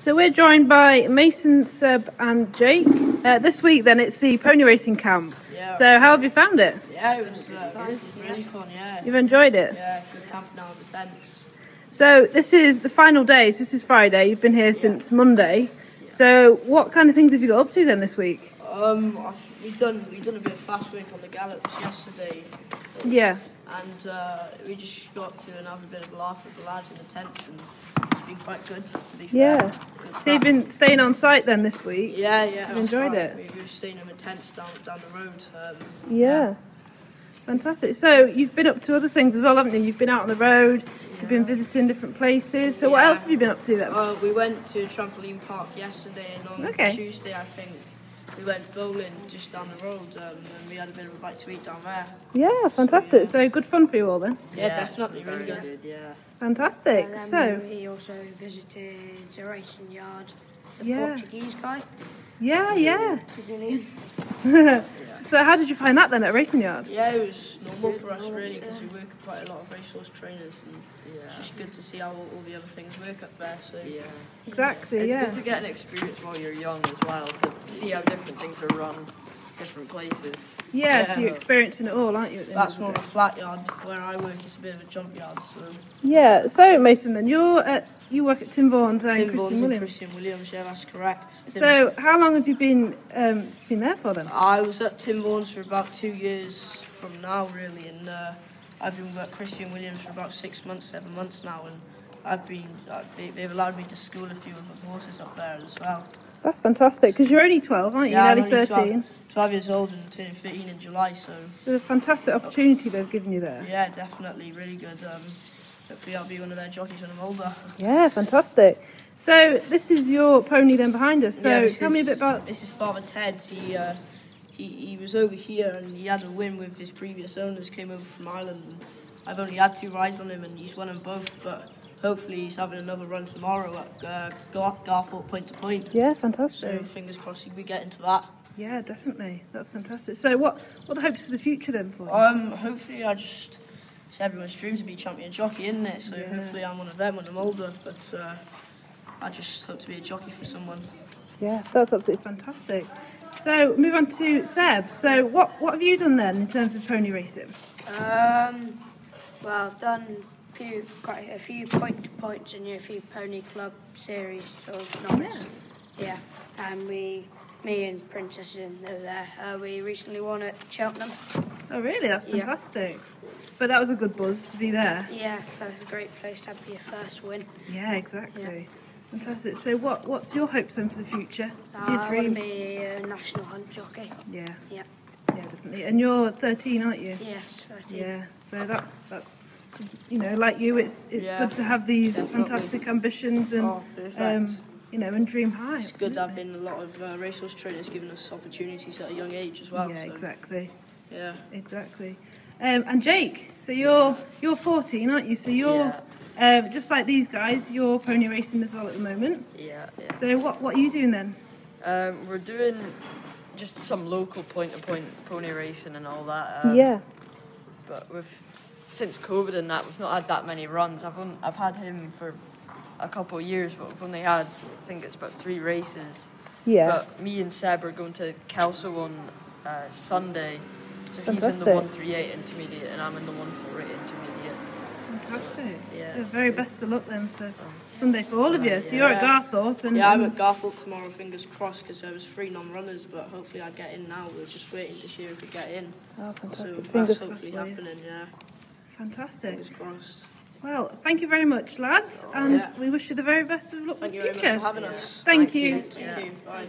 So we're joined by Mason, Seb, and Jake. Uh, this week, then, it's the pony racing camp. Yeah. So, how have you found it? Yeah, it was, uh, it was really fun, yeah. You've enjoyed it? Yeah, good camp now the tents. So, this is the final day. So this is Friday. You've been here since Monday. Yeah. So, what kind of things have you got up to then this week? Um, we done we done a bit of fast work on the gallops yesterday, Yeah. and uh, we just got to and have a bit of a laugh with the lads in the tents, and been quite good to be fair. Yeah. So, you've been staying on site then this week? Yeah, yeah. You've enjoyed it? We, we were staying in the tents down down the road. Um, Yeah. Fantastic. So, you've been up to other things as well, haven't you? You've been out on the road, you've been visiting different places. So, what else have you been up to then? Uh, we went to trampoline park yesterday, and on Okay. Tuesday I think we went bowling just down the road, um, and we had a bit of a bite to eat down there. Yeah, fantastic. So, good fun for you all then. Yeah, definitely, really very good. Yeah. Fantastic. And then So, he also visited the racing yard, the Yeah. Portuguese guy, yeah, yeah. Brazilian. so, how did you find that then at Racing Yard? Yeah, it was normal for us really because we work with quite a lot of racehorse trainers, and it's just good to see how all, all the other things work up there. So Yeah. Exactly, It's yeah. good to get an experience while you're young as well to see how different things are run, different places. Yeah, so you're experiencing it all, aren't you? At the end that's more of a flat yard. Where I work is a bit of a jump yard. So Yeah. So Mason, then you're at you work at Tim Vaughan's and Tim Christian Vaughan's and Williams. Christian Williams, yeah, that's correct. Tim- So how long have you been um, been there for then? I was at Tim Vaughan's for about two years from now, really, and uh, I've been at Christian Williams for about six months, seven months now, and I've been uh, they, they've allowed me to school a few of the horses up there as well. That's fantastic because you're only 12, aren't you? Yeah, Nearly only 13. 12, 12 years old and turning 13 in July, so It's a fantastic opportunity they've given you there. yeah, definitely really good. Um, hopefully, I'll be one of their jockeys when I'm older. Yeah, fantastic. So this is your pony then behind us. So Yeah, tell me a bit about. This is Father Ted. He, uh, he he was over here and he had a win with his previous owners. Came over from Ireland. And I've only had two rides on him and he's won them both. But hopefully he's having another run tomorrow at uh, Gar- Point to Point. Yeah, fantastic. So fingers crossed we get into that. Yeah, definitely. That's fantastic. So what what are the hopes for the future then for you? Um, hopefully I just it's everyone's dream to be champion jockey, isn't it? So Yeah. hopefully I'm one of them when I'm older. But uh, I just hope to be a jockey for someone. Yeah, that's absolutely fantastic. So move on to Seb. So what what have you done then in terms of pony racing? Um, well, I've done few, quite a few point to points in a few pony club series of novice. Yeah, and we, me and Princess and over there, uh, we recently won at Cheltenham. Oh really? That's Yeah. Fantastic. But that was a good buzz to be there. Yeah, a great place to have your first win. Yeah, exactly. Fantastic. So what what's your hopes then for the future? Uh, your I want dream? to be a national hunt jockey. Yeah, Yeah. yeah, definitely. And you're 13, aren't you? Yes, 13. Yeah. So that's that's you know, like you, it's it's Yeah, good to have these definitely. fantastic ambitions and Oh, um, you know, and dream high. It's good absolutely. having a lot of uh, racehorse trainers giving us opportunities at a young age as well. Yeah, so, exactly. Yeah. Exactly. Um, and Jake, so you're you're 14, aren't you? So you're um, just like these guys. You're pony racing as well at the moment. Yeah, yeah. So what what are you doing then? Um, we're doing just some local point-to-point pony racing and all that. Um, yeah. But we've since COVID and that, we've not had that many runs. I've on, I've had him for a couple of years, but we've only had I think it's about three races. Yeah. But me and Seb are going to Kelso on uh, Sunday. So he's in the 138 intermediate and I'm in the 148 intermediate. Fantastic. Yeah. So very best of luck then for oh, Sunday for all of you. So you're at Yeah. Garthorpe and Yeah, I'm at Garthorpe tomorrow, fingers crossed, because there was three non-runners, but hopefully I get in now. We're just waiting to see if we get in. oh, fantastic. that's Fingers crossed hopefully for happening, yeah. Fantastic. Fingers crossed. Well, thank you very much, lads, oh, and Yeah. we wish you the very best of luck Thank in you the very future. much for having us. Thank Thank you. you. Thank you. Bye.